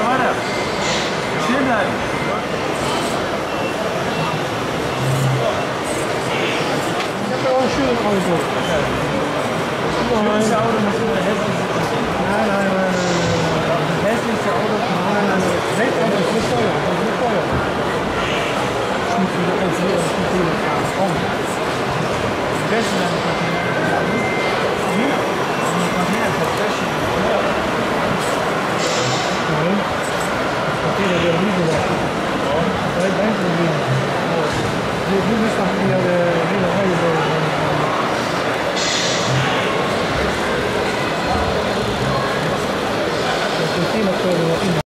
Давай, сюда. Это он что пойдет? Besten Dank. Vou começar a